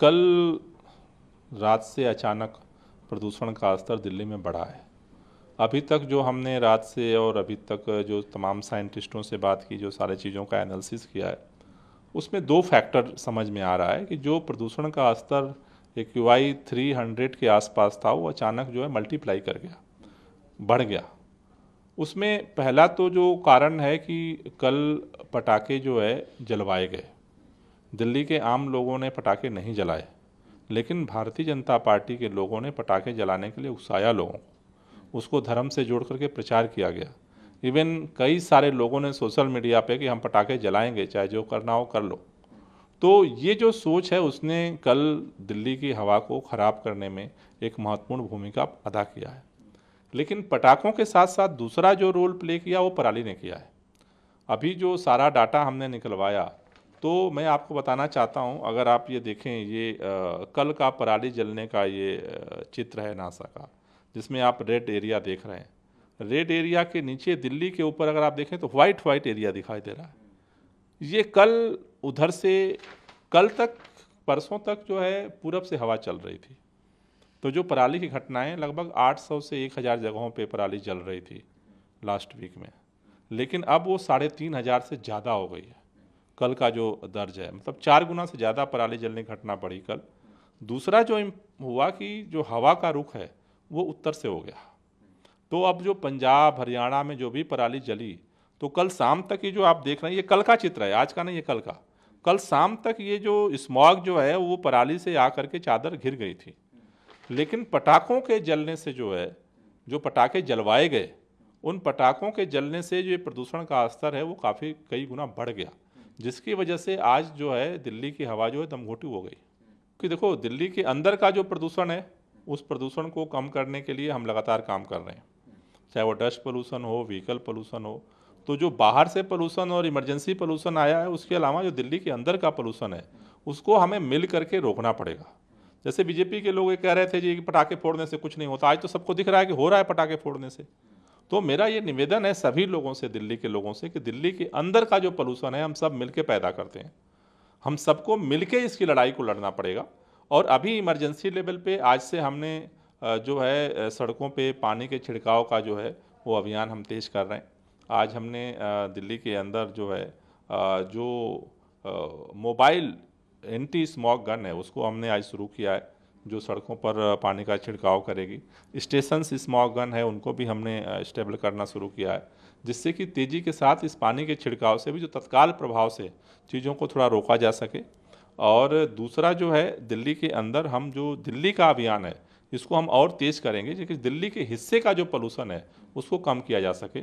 कल रात से अचानक प्रदूषण का स्तर दिल्ली में बढ़ा है। अभी तक जो हमने रात से और अभी तक जो तमाम साइंटिस्टों से बात की, जो सारे चीज़ों का एनालिसिस किया है, उसमें दो फैक्टर समझ में आ रहा है कि जो प्रदूषण का स्तर एक आई थ्री हंड्रेड के आसपास था, वो अचानक जो है मल्टीप्लाई कर गया, बढ़ गया। उसमें पहला तो जो कारण है कि कल पटाखे जो है जलवाए गए। दिल्ली के आम लोगों ने पटाखे नहीं जलाए, लेकिन भारतीय जनता पार्टी के लोगों ने पटाखे जलाने के लिए उकसाया लोगों को, उसको धर्म से जोड़ करके प्रचार किया गया। इवन कई सारे लोगों ने सोशल मीडिया पे कि हम पटाखे जलाएँगे, चाहे जो करना हो कर लो। तो ये जो सोच है, उसने कल दिल्ली की हवा को ख़राब करने में एक महत्वपूर्ण भूमिका अदा किया है। लेकिन पटाखों के साथ साथ दूसरा जो रोल प्ले किया, वो पराली ने किया है। अभी जो सारा डाटा हमने निकलवाया तो मैं आपको बताना चाहता हूँ अगर आप ये देखें ये आ, कल का पराली जलने का ये चित्र है नासा का जिसमें आप रेड एरिया देख रहे हैं। रेड एरिया के नीचे दिल्ली के ऊपर अगर आप देखें तो वाइट वाइट एरिया दिखाई दे रहा है। ये कल उधर से कल तक परसों तक जो है पूरब से हवा चल रही थी। तो जो पराली की घटनाएँ लगभग 800 से 1000 जगहों पे पराली जल रही थी लास्ट वीक में। लेकिन अब वो साढ़े तीन हज़ार से ज़्यादा हो गई है। कल का जो दर्ज है। मतलब चार गुना से ज़्यादा पराली जलने की घटना पड़ी कल। दूसरा जो हुआ कि जो हवा का रुख है, वो उत्तर से हो गया। तो अब जो पंजाब, हरियाणा में जो भी पराली जली तो कल शाम तक ये जो आप देख रहे हैं, ये कल का चित्र है, आज का नहीं, ये कल का। कल शाम तक ये जो स्मॉग जो है, वो पराली से आकर के चादर घिर गई थी। लेकिन पटाखों के जलने से जो है, जो पटाखे जलवाए गए, उन पटाखों के जलने से जो प्रदूषण का स्तर है, वो काफ़ी कई गुना बढ़ गया। जिसकी वजह से आज जो है दिल्ली की हवा जो है दमघोटी हो गई। कि देखो, दिल्ली के अंदर का जो प्रदूषण है, उस प्रदूषण को कम करने के लिए हम लगातार काम कर रहे हैं। चाहे वो डस्ट पोल्यूशन हो, व्हीकल पोल्यूशन हो तो जो बाहर से पोल्यूशन और इमरजेंसी पोल्यूशन आया है, उसके अलावा जो दिल्ली के अंदर का पोल्यूशन है, उसको हमें मिल करके रोकना पड़ेगा। जैसे बीजेपी के लोग ये कह रहे थे जी कि पटाखे फोड़ने से कुछ नहीं होता, आज तो सबको दिख रहा है कि हो रहा है पटाखे फोड़ने से। तो मेरा ये निवेदन है सभी लोगों से, दिल्ली के लोगों से, कि दिल्ली के अंदर का जो पोल्यूशन है, हम सब मिलके पैदा करते हैं। हम सबको मिलके इसकी लड़ाई को लड़ना पड़ेगा। और अभी इमरजेंसी लेवल पे आज से हमने जो है सड़कों पे पानी के छिड़काव का जो है, वो अभियान हम तेज कर रहे हैं। आज हमने दिल्ली के अंदर जो है जो मोबाइल एंटी स्मॉक गन है, उसको हमने आज शुरू किया है। जो सड़कों पर पानी का छिड़काव करेगी। स्टेशन स्मॉक गन है, उनको भी हमने स्टेबल करना शुरू किया है, जिससे कि तेज़ी के साथ इस पानी के छिड़काव से भी जो तत्काल प्रभाव से चीज़ों को थोड़ा रोका जा सके। और दूसरा जो है, दिल्ली के अंदर हम जो दिल्ली का अभियान है, इसको हम और तेज़ करेंगे क्योंकि दिल्ली के हिस्से का जो पोल्यूशन है, उसको कम किया जा सके।